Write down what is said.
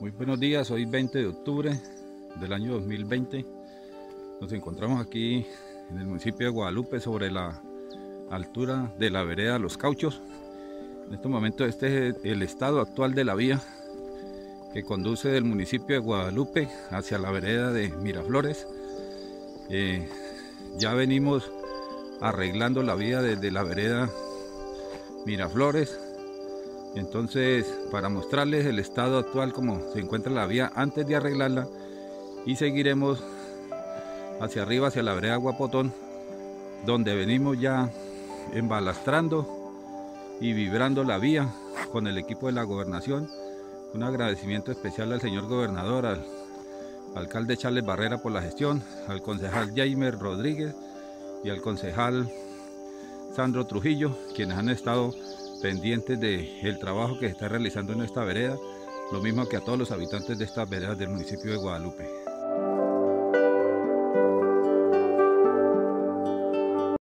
Muy buenos días, hoy 20 de octubre del año 2020. Nos encontramos aquí en el municipio de Guadalupe sobre la altura de la vereda Los Cauchos. En este momento este es el estado actual de la vía que conduce del municipio de Guadalupe hacia la vereda de Miraflores. Eh, ya venimos arreglando la vía desde la vereda Miraflores entonces para mostrarles el estado actual como se encuentra la vía antes de arreglarla y seguiremos hacia arriba hacia la vereda Guapotón donde venimos ya embalastrando y vibrando la vía con el equipo de la gobernación. Un agradecimiento especial al señor gobernador al alcalde Charles Barrera por la gestión al concejal Jaime Rodríguez y al concejal Sandro Trujillo quienes han estado pendientes del trabajo que se está realizando en esta vereda, lo mismo que a todos los habitantes de estas veredas del municipio de Guadalupe.